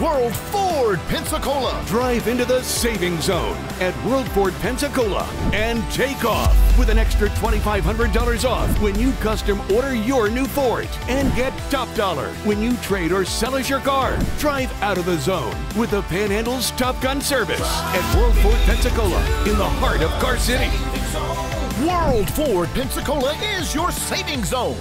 World Ford Pensacola. Drive into the saving zone at World Ford Pensacola and take off with an extra $2,500 off when you custom order your new Ford and get top dollar when you trade or sell us your car. Drive out of the zone with the Panhandle's Top Gun service at World Ford Pensacola in the heart of Car City. World Ford Pensacola is your saving zone.